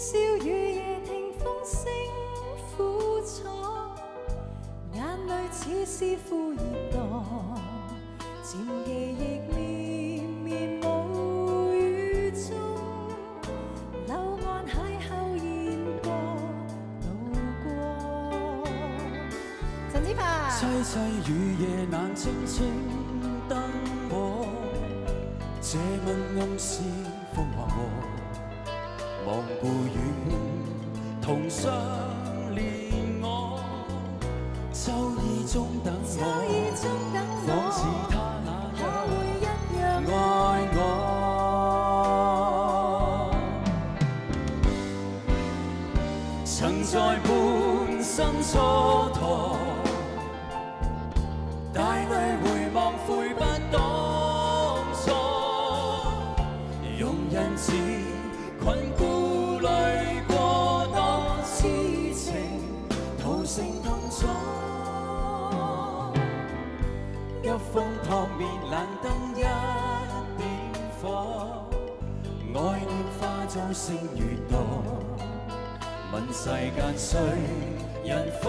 笑雨夜聽風聲苦楚，眼淚似是副熱墮，漸記憶綿綿無語中，柳岸邂逅言過渡過。陳子凡。凄凄雨夜難靜靜燈火，這吻暗示風或禍。望故遠，同相戀我，秋意中等我，仿似，他那可會一樣愛我。曾在半生蹉跎，風撲滅冷燈一點火，愛念化做星月墮。問世間誰人復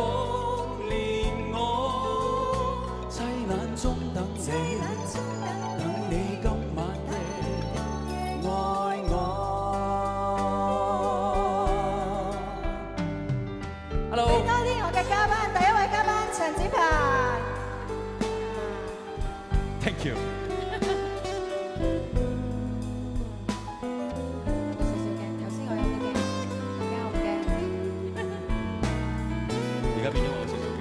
憐我？凄冷中等你，等你今晚夜愛我。俾 Hello，多啲我嘅嘉賓，第一位嘉賓陳子凡。Thank you。少少驚，頭先我有家好驚。而家變咗我少少嘅。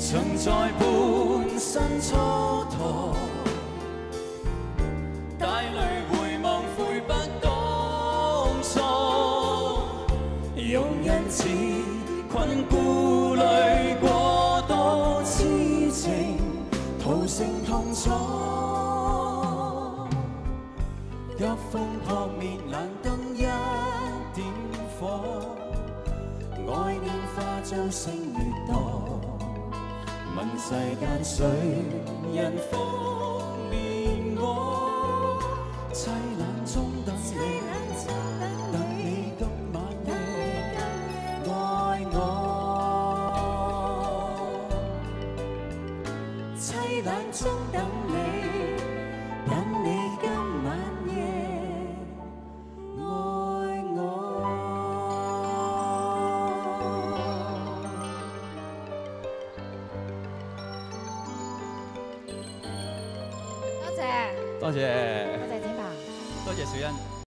曾在半生蹉跎，因顾虑过多痴情，徒成痛楚。急风扑面冷灯一点火，爱恋化作星月堕。问世间谁人可怜我？凄冷中等你。冷中等你，等你今晚夜愛我。多謝，多謝多謝子凡。多謝小欣。